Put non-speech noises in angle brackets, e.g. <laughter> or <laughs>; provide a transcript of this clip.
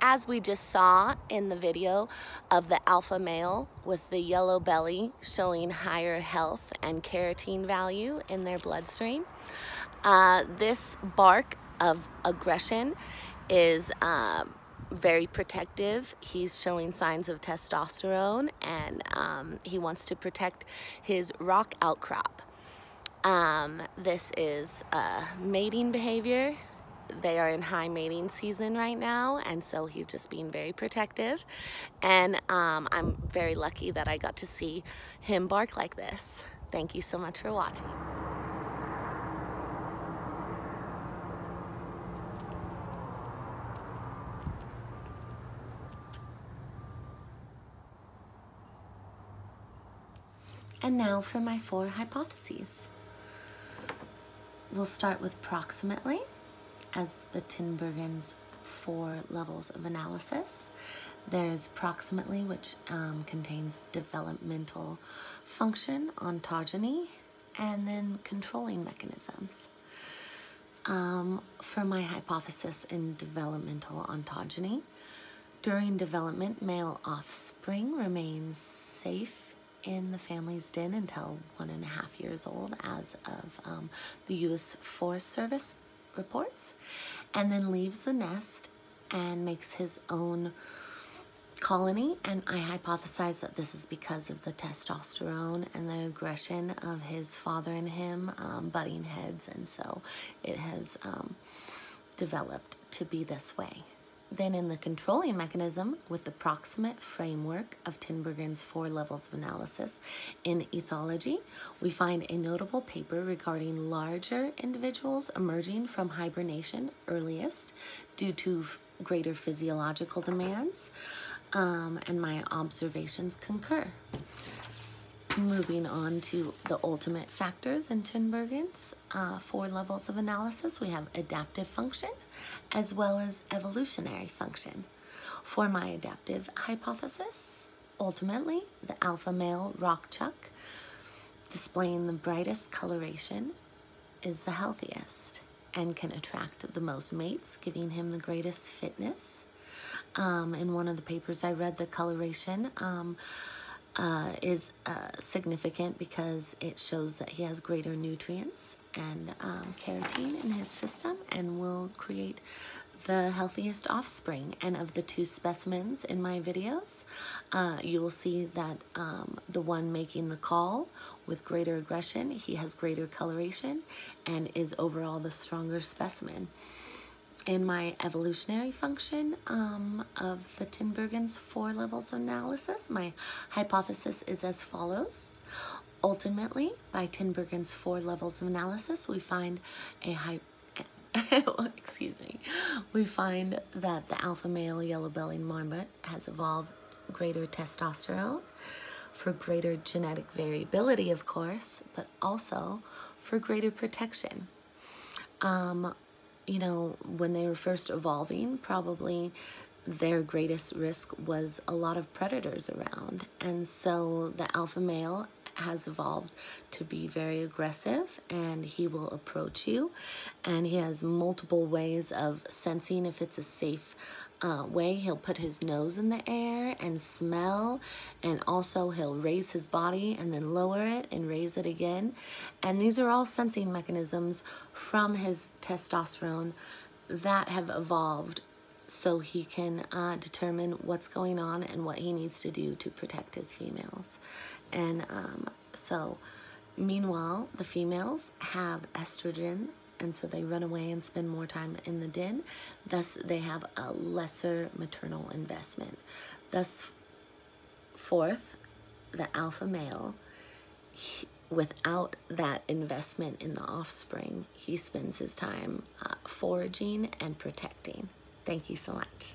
as we just saw in the video of the alpha male with the yellow belly showing higher health and carotene value in their bloodstream, uh, this bark of aggression is um, very protective. He's showing signs of testosterone and um, he wants to protect his rock outcrop. Um, this is uh, mating behavior they are in high mating season right now and so he's just being very protective and um, I'm very lucky that I got to see him bark like this. Thank you so much for watching. And now for my four hypotheses. We'll start with proximately as the Tinbergen's four levels of analysis. There's proximately, which um, contains developmental function, ontogeny, and then controlling mechanisms. Um, for my hypothesis in developmental ontogeny, during development, male offspring remains safe in the family's den until one and a half years old as of um, the U.S. Forest Service reports, and then leaves the nest and makes his own colony and I hypothesize that this is because of the testosterone and the aggression of his father and him um, butting heads and so it has um, developed to be this way. Then in the controlling mechanism with the proximate framework of Tinbergen's four levels of analysis in ethology, we find a notable paper regarding larger individuals emerging from hibernation earliest due to greater physiological demands, um, and my observations concur. Moving on to the ultimate factors in Tinbergen's uh, four levels of analysis, we have adaptive function as well as evolutionary function. For my adaptive hypothesis, ultimately, the alpha male rock chuck displaying the brightest coloration is the healthiest and can attract the most mates, giving him the greatest fitness. Um, in one of the papers I read, the coloration um, uh, is uh, significant because it shows that he has greater nutrients and um, carotene in his system and will create the healthiest offspring. And of the two specimens in my videos, uh, you will see that um, the one making the call with greater aggression, he has greater coloration and is overall the stronger specimen in my evolutionary function um, of the Tinbergen's four levels of analysis, my hypothesis is as follows. Ultimately, by Tinbergen's four levels of analysis, we find a high <laughs> excuse me, we find that the alpha male yellow-bellied marmot has evolved greater testosterone for greater genetic variability, of course, but also for greater protection. Um, you know, when they were first evolving, probably their greatest risk was a lot of predators around. And so the alpha male has evolved to be very aggressive and he will approach you and he has multiple ways of sensing if it's a safe uh, way. He'll put his nose in the air and smell, and also he'll raise his body and then lower it and raise it again. And these are all sensing mechanisms from his testosterone that have evolved so he can uh, determine what's going on and what he needs to do to protect his females. And um, so, meanwhile, the females have estrogen and so they run away and spend more time in the den. Thus, they have a lesser maternal investment. Thus, fourth, the alpha male, he, without that investment in the offspring, he spends his time uh, foraging and protecting. Thank you so much.